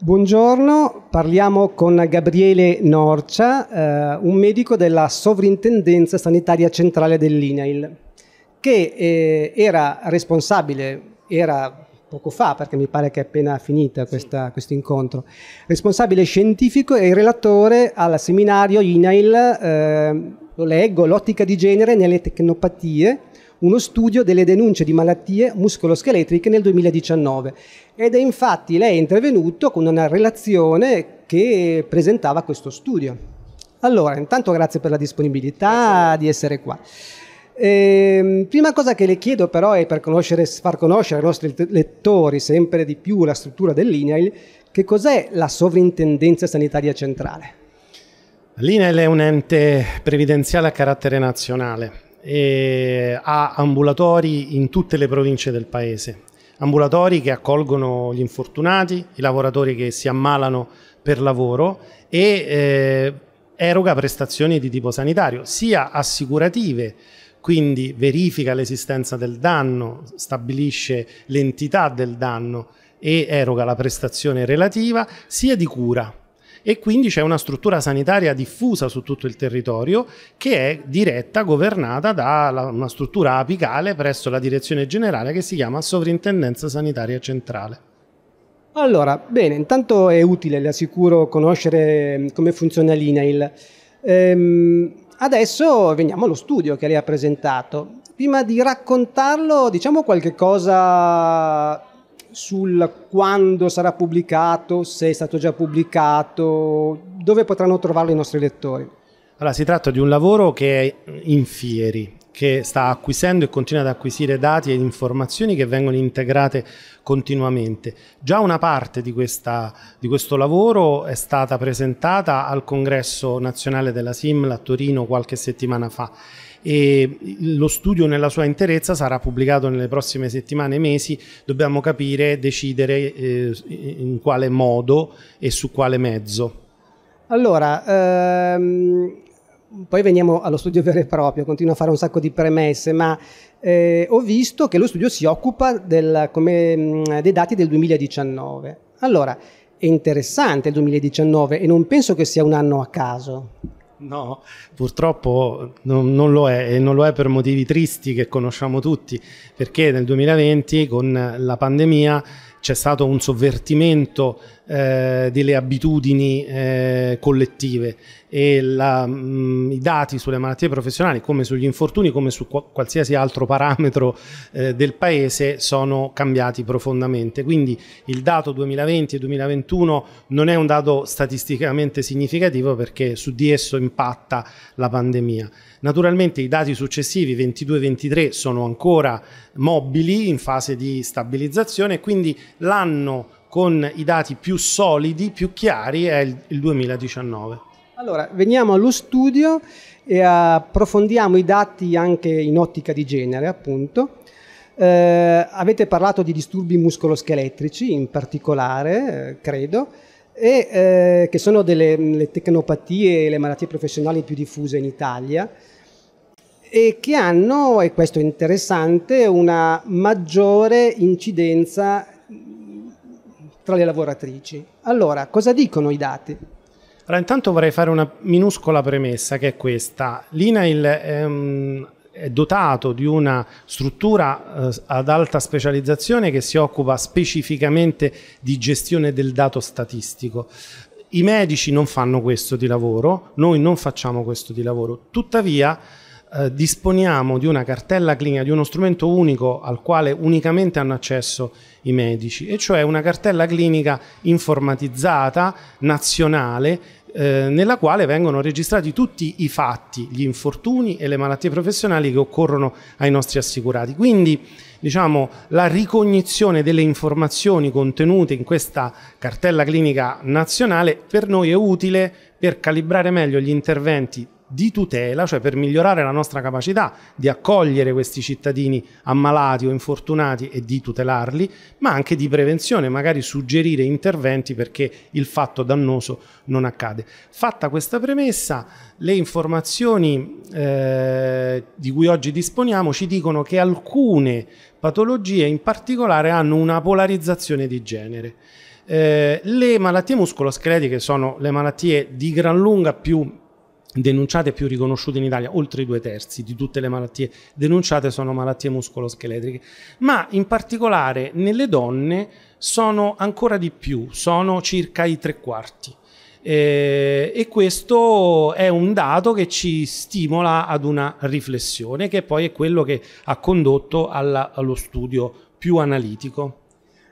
Buongiorno, parliamo con Gabriele Norcia, eh, un medico della Sovrintendenza Sanitaria Centrale dell'INAIL, che eh, era responsabile, era poco fa, perché mi pare che è appena finita questo incontro, responsabile scientifico e relatore al seminario INAIL, eh, lo leggo, l'ottica di genere nelle tecnopatie, uno studio delle denunce di malattie muscoloscheletriche nel 2019 ed è infatti lei intervenuto con una relazione che presentava questo studio. Allora, intanto grazie per la disponibilità di essere qua. Eh, prima cosa che le chiedo però è per conoscere, far conoscere ai nostri lettori sempre di più la struttura dell'INAIL, che cos'è la Sovrintendenza Sanitaria Centrale? L'INAIL è un ente previdenziale a carattere nazionale e ha ambulatori in tutte le province del paese. Ambulatori che accolgono gli infortunati, i lavoratori che si ammalano per lavoro e eh, eroga prestazioni di tipo sanitario, sia assicurative, quindi verifica l'esistenza del danno, stabilisce l'entità del danno e eroga la prestazione relativa, sia di cura, e quindi c'è una struttura sanitaria diffusa su tutto il territorio che è diretta, governata da una struttura apicale presso la direzione generale che si chiama Sovrintendenza Sanitaria Centrale. Allora, bene, intanto è utile, le assicuro, conoscere mm, come funziona l'INAIL. Ehm, adesso veniamo allo studio che lei ha presentato. Prima di raccontarlo, diciamo qualche cosa sul quando sarà pubblicato, se è stato già pubblicato, dove potranno trovarlo i nostri lettori? Allora, si tratta di un lavoro che è in fieri, che sta acquisendo e continua ad acquisire dati ed informazioni che vengono integrate continuamente. Già una parte di, questa, di questo lavoro è stata presentata al congresso nazionale della SIML a Torino qualche settimana fa e lo studio nella sua interezza sarà pubblicato nelle prossime settimane e mesi, dobbiamo capire, decidere eh, in quale modo e su quale mezzo. Allora, ehm, poi veniamo allo studio vero e proprio, continuo a fare un sacco di premesse, ma eh, ho visto che lo studio si occupa del, come, dei dati del 2019. Allora, è interessante il 2019 e non penso che sia un anno a caso. No, purtroppo non, non, lo è e non lo è per motivi tristi che conosciamo tutti, perché nel 2020 con la pandemia c'è stato un sovvertimento eh, delle abitudini eh, collettive. E la, mh, mm, i dati sulle malattie professionali come sugli infortuni come su qualsiasi altro parametro eh, del paese sono cambiati profondamente. Quindi il dato 2020 e 2021 non è un dato statisticamente significativo perché su di esso impatta la pandemia. Naturalmente i dati successivi 22 e 23 sono ancora mobili in fase di stabilizzazione quindi l'anno con i dati più solidi, più chiari è il, il 2019. Allora, veniamo allo studio e approfondiamo i dati anche in ottica di genere, appunto. Eh, avete parlato di disturbi muscoloscheletrici in particolare, eh, credo, e, eh, che sono delle tecnopatie e le malattie professionali più diffuse in Italia e che hanno, e questo è interessante, una maggiore incidenza tra le lavoratrici. Allora, cosa dicono i dati? Allora, intanto vorrei fare una minuscola premessa che è questa. L'INAIL è, um, è dotato di una struttura uh, ad alta specializzazione che si occupa specificamente di gestione del dato statistico. I medici non fanno questo di lavoro, noi non facciamo questo di lavoro, tuttavia eh, disponiamo di una cartella clinica, di uno strumento unico al quale unicamente hanno accesso i medici, e cioè una cartella clinica informatizzata, nazionale, eh, nella quale vengono registrati tutti i fatti, gli infortuni e le malattie professionali che occorrono ai nostri assicurati. Quindi diciamo, la ricognizione delle informazioni contenute in questa cartella clinica nazionale per noi è utile per calibrare meglio gli interventi di tutela, cioè per migliorare la nostra capacità di accogliere questi cittadini ammalati o infortunati e di tutelarli, ma anche di prevenzione, magari suggerire interventi perché il fatto dannoso non accade. Fatta questa premessa, le informazioni eh, di cui oggi disponiamo ci dicono che alcune patologie in particolare hanno una polarizzazione di genere. Eh, le malattie muscoloscheletiche sono le malattie di gran lunga più denunciate più riconosciute in Italia, oltre i due terzi di tutte le malattie denunciate sono malattie muscoloscheletriche, ma in particolare nelle donne sono ancora di più, sono circa i tre quarti. Eh, e questo è un dato che ci stimola ad una riflessione che poi è quello che ha condotto alla, allo studio più analitico.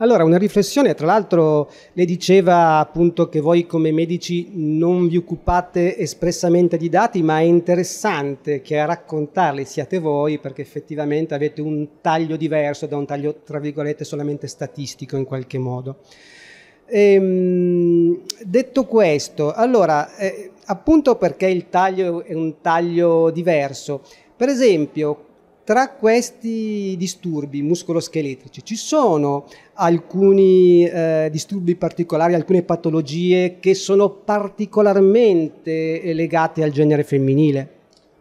Allora, una riflessione, tra l'altro le diceva appunto che voi come medici non vi occupate espressamente di dati, ma è interessante che a raccontarli siate voi perché effettivamente avete un taglio diverso da un taglio, tra virgolette, solamente statistico in qualche modo. Ehm, detto questo, allora, eh, appunto perché il taglio è un taglio diverso, per esempio, tra questi disturbi muscoloscheletrici ci sono alcuni eh, disturbi particolari, alcune patologie che sono particolarmente legate al genere femminile?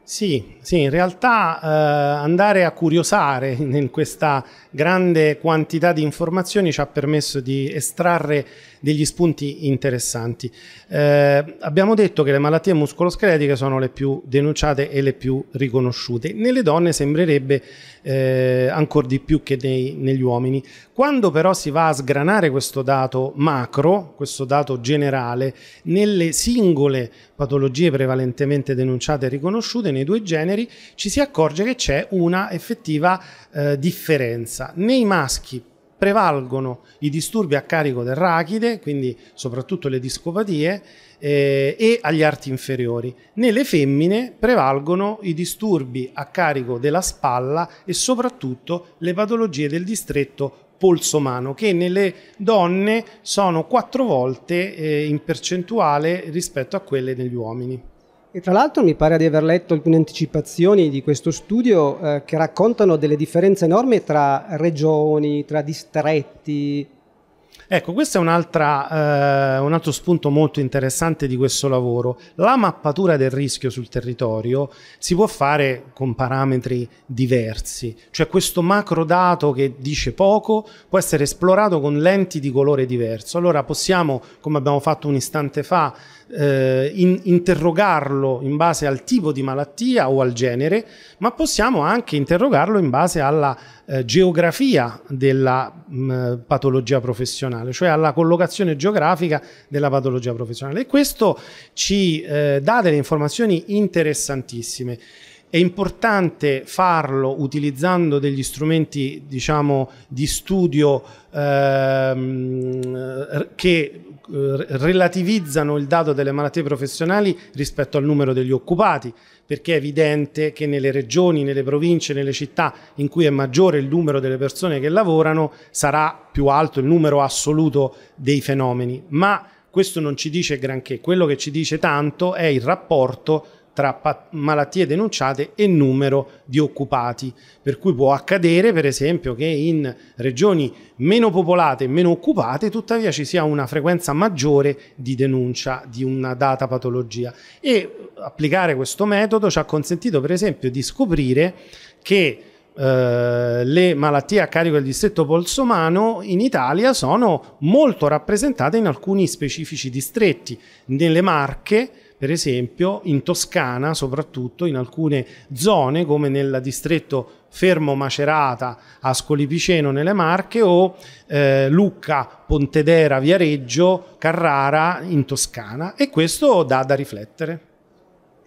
Sì, sì, in realtà eh, andare a curiosare in questa grande quantità di informazioni ci ha permesso di estrarre degli spunti interessanti. Eh, abbiamo detto che le malattie muscoloscheletiche sono le più denunciate e le più riconosciute. Nelle donne sembrerebbe eh, ancora di più che nei, negli uomini. Quando però si va a sgranare questo dato macro, questo dato generale, nelle singole patologie prevalentemente denunciate e riconosciute nei due generi, ci si accorge che c'è una effettiva eh, differenza. Nei maschi prevalgono i disturbi a carico del rachide, quindi soprattutto le discopatie, eh, e agli arti inferiori. Nelle femmine prevalgono i disturbi a carico della spalla e soprattutto le patologie del distretto polso mano che nelle donne sono quattro volte eh, in percentuale rispetto a quelle degli uomini. E tra l'altro mi pare di aver letto alcune anticipazioni di questo studio eh, che raccontano delle differenze enormi tra regioni, tra distretti, Ecco, questo è un, eh, un altro spunto molto interessante di questo lavoro. La mappatura del rischio sul territorio si può fare con parametri diversi, cioè questo macro dato che dice poco può essere esplorato con lenti di colore diverso. Allora possiamo, come abbiamo fatto un istante fa, eh, in, interrogarlo in base al tipo di malattia o al genere, ma possiamo anche interrogarlo in base alla eh, geografia della mh, mm, patologia professionale, cioè alla collocazione geografica della patologia professionale. E questo ci eh, dà delle informazioni interessantissime. È importante farlo utilizzando degli strumenti, diciamo, di studio ehm, che relativizzano il dato delle malattie professionali rispetto al numero degli occupati, perché è evidente che nelle regioni, nelle province, nelle città in cui è maggiore il numero delle persone che lavorano, sarà più alto il numero assoluto dei fenomeni. Ma questo non ci dice granché, quello che ci dice tanto è il rapporto tra malattie denunciate e numero di occupati, per cui può accadere per esempio che in regioni meno popolate e meno occupate tuttavia ci sia una frequenza maggiore di denuncia di una data patologia e applicare questo metodo ci ha consentito per esempio di scoprire che Uh, le malattie a carico del distretto polsomano in Italia sono molto rappresentate in alcuni specifici distretti. Nelle Marche per esempio in Toscana, soprattutto in alcune zone come nel distretto Fermo Macerata a Scolipiceno nelle Marche o eh, Lucca, Pontedera, Viareggio, Carrara in Toscana e questo dà da riflettere.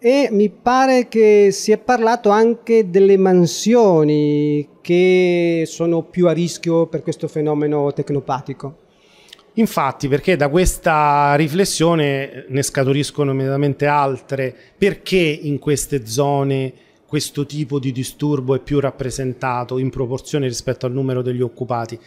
E mi pare che si è parlato anche delle mansioni che sono più a rischio per questo fenomeno tecnopatico. Infatti, perché da questa riflessione ne scaturiscono immediatamente altre, perché in queste zone questo tipo di disturbo è più rappresentato in proporzione rispetto al numero degli occupati.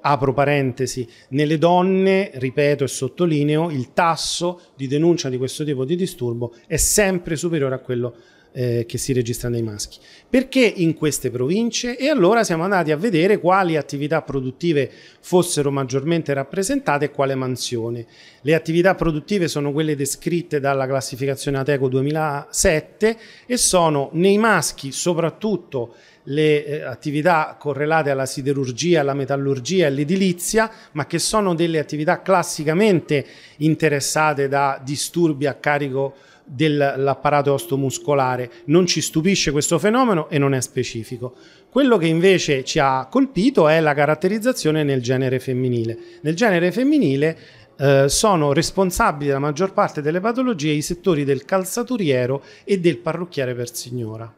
Apro parentesi, nelle donne, ripeto e sottolineo, il tasso di denuncia di questo tipo di disturbo è sempre superiore a quello eh, che si registra nei maschi. Perché in queste province? E allora siamo andati a vedere quali attività produttive fossero maggiormente rappresentate e quale mansione. Le attività produttive sono quelle descritte dalla classificazione Ateco 2007 e sono nei maschi soprattutto le eh, attività correlate alla siderurgia, alla metallurgia e all'edilizia, ma che sono delle attività classicamente interessate da disturbi a carico dell'apparato ostomuscolare. Non ci stupisce questo fenomeno e non è specifico. Quello che invece ci ha colpito è la caratterizzazione nel genere femminile. Nel genere femminile eh, sono responsabili della maggior parte delle patologie i settori del calzaturiero e del parrucchiere per signora.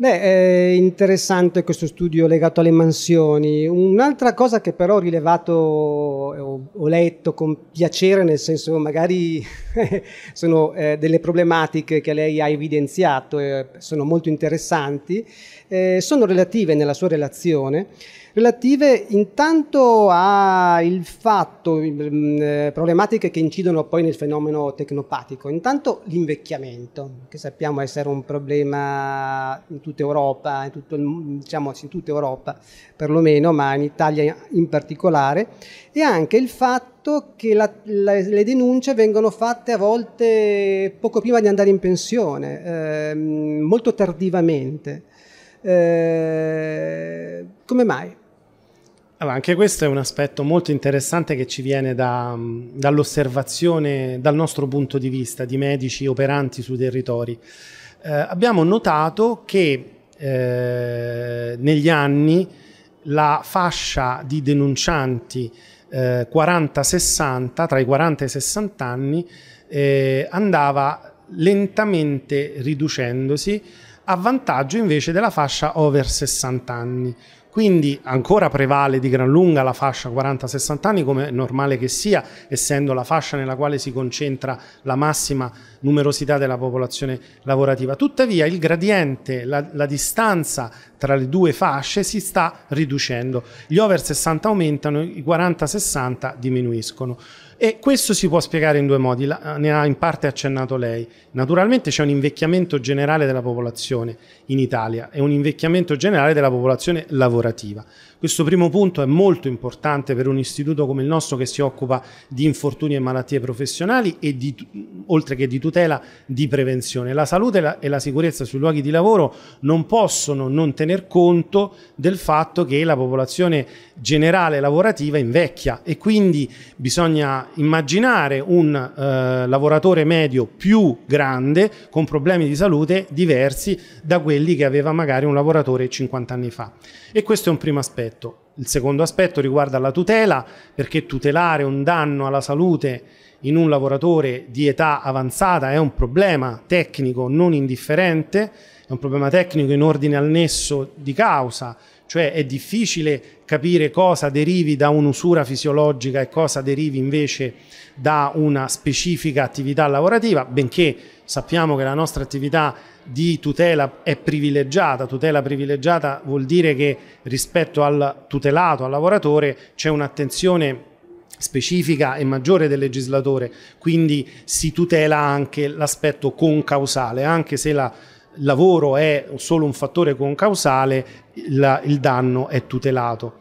Beh, è interessante questo studio legato alle mansioni. Un'altra cosa che però ho rilevato, ho, ho letto con piacere, nel senso magari sono eh, delle problematiche che lei ha evidenziato, eh, sono molto interessanti, eh, sono relative nella sua relazione relative intanto al fatto, mm, eh, problematiche che incidono poi nel fenomeno tecnopatico, intanto l'invecchiamento, che sappiamo essere un problema in tutta Europa, in, tutto, diciamo, in tutta Europa perlomeno, ma in Italia in particolare, e anche il fatto che la, la, le denunce vengono fatte a volte poco prima di andare in pensione, eh, molto tardivamente. Eh, come mai? Allora, anche questo è un aspetto molto interessante che ci viene da, dall'osservazione, dal nostro punto di vista di medici operanti sui territori. Eh, abbiamo notato che eh, negli anni la fascia di denuncianti eh, 40-60, tra i 40 e i 60 anni, eh, andava lentamente riducendosi a vantaggio invece della fascia over 60 anni. Quindi ancora prevale di gran lunga la fascia 40-60 anni come è normale che sia, essendo la fascia nella quale si concentra la massima numerosità della popolazione lavorativa. Tuttavia il gradiente, la, la distanza tra le due fasce si sta riducendo. Gli over 60 aumentano, i 40-60 diminuiscono. E questo si può spiegare in due modi, ne ha in parte accennato lei. Naturalmente c'è un invecchiamento generale della popolazione in Italia e un invecchiamento generale della popolazione lavorativa. Questo primo punto è molto importante per un istituto come il nostro che si occupa di infortuni e malattie professionali e di, oltre che di tutela di prevenzione. La salute e la sicurezza sui luoghi di lavoro non possono non tener conto del fatto che la popolazione generale lavorativa invecchia e quindi bisogna immaginare un eh, lavoratore medio più grande con problemi di salute diversi da quelli che aveva magari un lavoratore 50 anni fa. E questo è un primo aspetto. Il secondo aspetto riguarda la tutela, perché tutelare un danno alla salute in un lavoratore di età avanzata è un problema tecnico non indifferente, è un problema tecnico in ordine al nesso di causa, cioè è difficile capire cosa derivi da un'usura fisiologica e cosa derivi invece da una specifica attività lavorativa, benché sappiamo che la nostra attività di tutela è privilegiata. Tutela privilegiata vuol dire che rispetto al tutelato, al lavoratore, c'è un'attenzione specifica e maggiore del legislatore, quindi si tutela anche l'aspetto concausale, anche se la, lavoro è solo un fattore concausale, il, il danno è tutelato.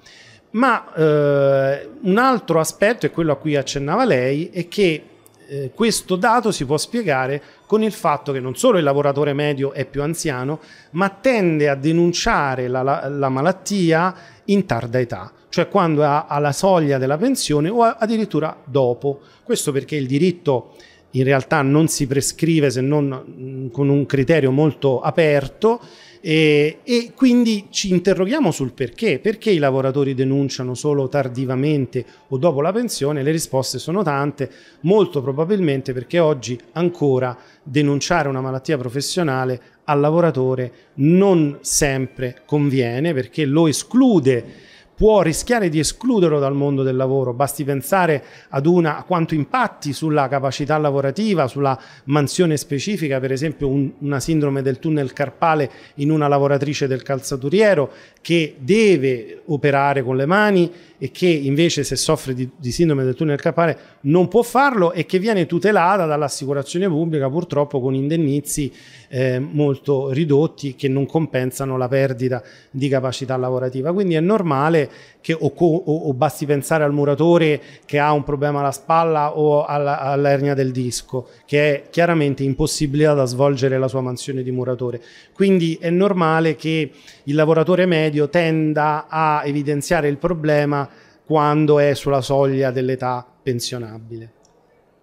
Ma eh, un altro aspetto, e quello a cui accennava lei, è che eh, questo dato si può spiegare con il fatto che non solo il lavoratore medio è più anziano, ma tende a denunciare la, la, la malattia in tarda età, cioè quando ha alla soglia della pensione o addirittura dopo. Questo perché il diritto in realtà non si prescrive se non mm, con un criterio molto aperto e, e, quindi ci interroghiamo sul perché, perché i lavoratori denunciano solo tardivamente o dopo la pensione, le risposte sono tante, molto probabilmente perché oggi ancora denunciare una malattia professionale al lavoratore non sempre conviene perché lo esclude può rischiare di escluderlo dal mondo del lavoro. Basti pensare ad una, a quanto impatti sulla capacità lavorativa, sulla mansione specifica, per esempio un, una sindrome del tunnel carpale in una lavoratrice del calzaturiero che deve operare con le mani e che invece se soffre di, di sindrome del tunnel carpale non può farlo e che viene tutelata dall'assicurazione pubblica purtroppo con indennizi eh, molto ridotti che non compensano la perdita di capacità lavorativa. Quindi è normale che o, o, o basti pensare al muratore che ha un problema alla spalla o alla, all'ernia del disco, che è chiaramente impossibilitato a svolgere la sua mansione di muratore. Quindi è normale che il lavoratore medio tenda a evidenziare il problema quando è sulla soglia dell'età pensionabile.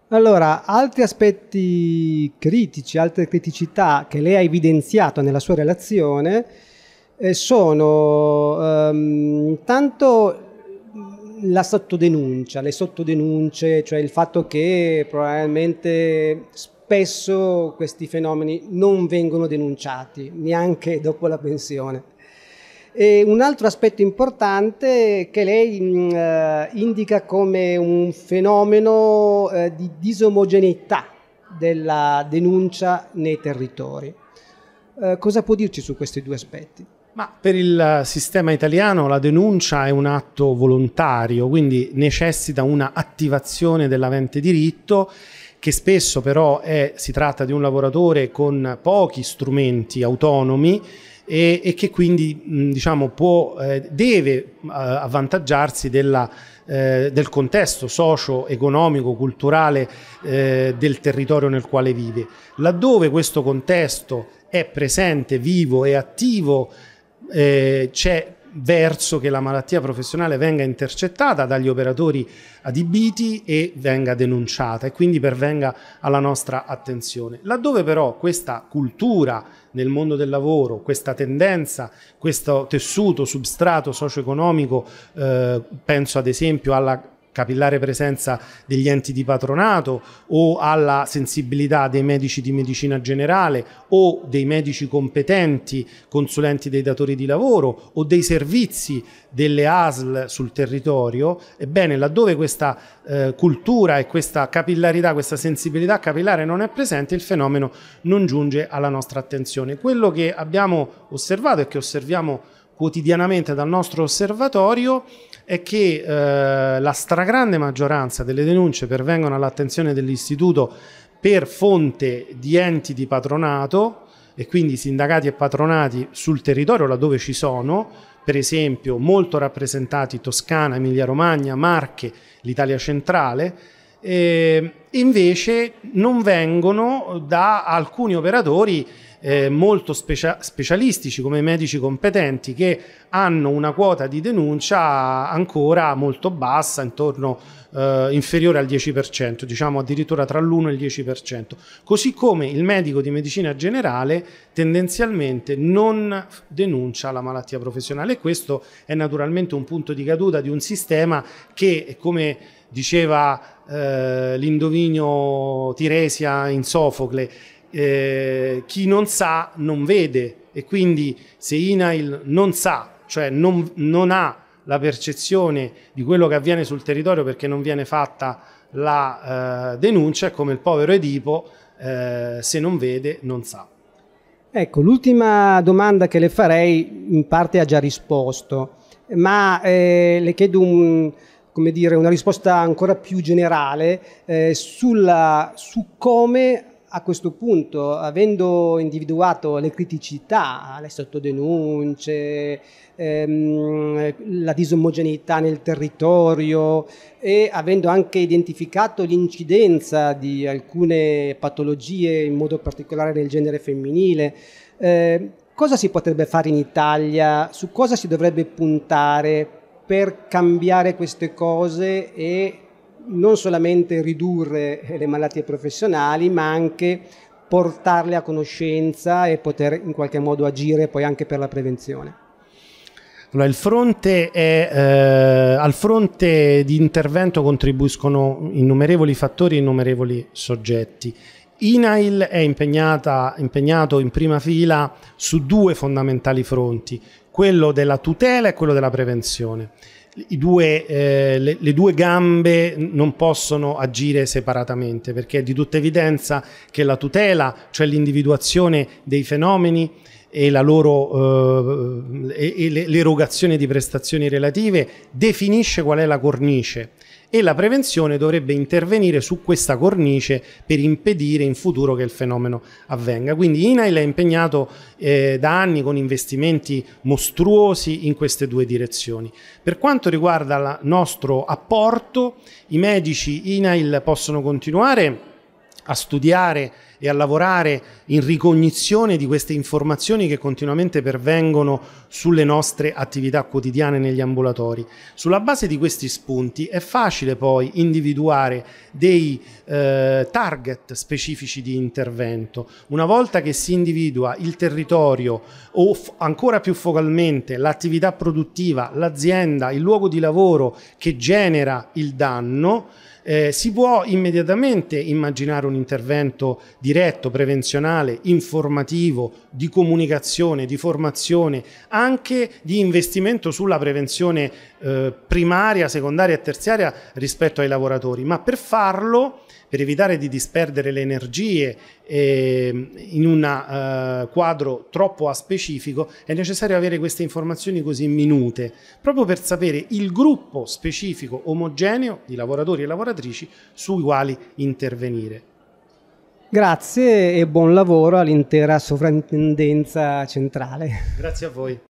Allora, altri aspetti critici, altre criticità che lei ha evidenziato nella sua relazione eh, sono um, tanto la sottodenuncia, le sottodenunce, cioè il fatto che probabilmente spesso questi fenomeni non vengono denunciati neanche dopo la pensione. E un altro aspetto importante che lei mm, eh, indica come un fenomeno eh, di disomogeneità della denuncia nei territori. Eh, cosa può dirci su questi due aspetti? Ma per il sistema italiano la denuncia è un atto volontario, quindi necessita una attivazione dell'avente diritto che spesso però è, si tratta di un lavoratore con pochi strumenti autonomi e, e che quindi diciamo, può, eh, deve eh, avvantaggiarsi della, eh, del contesto socio-economico, culturale eh, del territorio nel quale vive. Laddove questo contesto è presente, vivo e attivo, eh, c'è verso che la malattia professionale venga intercettata dagli operatori adibiti e venga denunciata e quindi pervenga alla nostra attenzione. Laddove però questa cultura nel mondo del lavoro, questa tendenza, questo tessuto, substrato socio-economico, eh, penso ad esempio alla capillare presenza degli enti di patronato o alla sensibilità dei medici di medicina generale o dei medici competenti, consulenti dei datori di lavoro o dei servizi delle ASL sul territorio, ebbene laddove questa eh, cultura e questa capillarità, questa sensibilità capillare non è presente, il fenomeno non giunge alla nostra attenzione. Quello che abbiamo osservato e che osserviamo quotidianamente dal nostro osservatorio è che eh, la stragrande maggioranza delle denunce pervengono all'attenzione dell'istituto per fonte di enti di patronato e quindi sindacati e patronati sul territorio laddove ci sono, per esempio molto rappresentati Toscana, Emilia Romagna, Marche, l'Italia centrale, eh, invece non vengono da alcuni operatori eh, molto specia- specialistici come medici competenti che hanno una quota di denuncia ancora molto bassa, intorno eh, inferiore al 10%, diciamo addirittura tra l'1 e il 10%. Così come il medico di medicina generale tendenzialmente non denuncia la malattia professionale e questo è naturalmente un punto di caduta di un sistema che come diceva eh, l'indovinio Tiresia in Sofocle eh, chi non sa non vede e quindi se INAIL non sa, cioè non, non ha la percezione di quello che avviene sul territorio perché non viene fatta la eh, denuncia, è come il povero Edipo, eh, se non vede non sa. Ecco, l'ultima domanda che le farei in parte ha già risposto, ma eh, le chiedo un, dire, una risposta ancora più generale eh, sulla, su come a questo punto, avendo individuato le criticità, le sottodenunce, ehm, la disomogeneità nel territorio e avendo anche identificato l'incidenza di alcune patologie, in modo particolare nel genere femminile, eh, cosa si potrebbe fare in Italia? Su cosa si dovrebbe puntare per cambiare queste cose e non solamente ridurre le malattie professionali, ma anche portarle a conoscenza e poter in qualche modo agire poi anche per la prevenzione. Allora, fronte è, eh, al fronte di intervento contribuiscono innumerevoli fattori e innumerevoli soggetti. INAIL è impegnato in prima fila su due fondamentali fronti, quello della tutela e quello della prevenzione. Due, eh, le, le, due gambe non possono agire separatamente perché è di tutta evidenza che la tutela, cioè l'individuazione dei fenomeni e, loro, eh, e l'erogazione di prestazioni relative definisce qual è la cornice e la prevenzione dovrebbe intervenire su questa cornice per impedire in futuro che il fenomeno avvenga. Quindi INAIL è impegnato eh, da anni con investimenti mostruosi in queste due direzioni. Per quanto riguarda il nostro apporto, i medici INAIL possono continuare a studiare e a lavorare in ricognizione di queste informazioni che continuamente pervengono sulle nostre attività quotidiane negli ambulatori. Sulla base di questi spunti è facile poi individuare dei eh, target specifici di intervento. Una volta che si individua il territorio o ancora più focalmente l'attività produttiva, l'azienda, il luogo di lavoro che genera il danno, eh, si può immediatamente immaginare un intervento diretto, prevenzionale, informativo, di comunicazione, di formazione, anche di investimento sulla prevenzione eh, primaria, secondaria e terziaria rispetto ai lavoratori, ma per farlo per evitare di disperdere le energie eh, in un uh, quadro troppo aspecifico, è necessario avere queste informazioni così minute, proprio per sapere il gruppo specifico omogeneo di lavoratori e lavoratrici sui quali intervenire. Grazie e buon lavoro all'intera sovrintendenza centrale. Grazie a voi.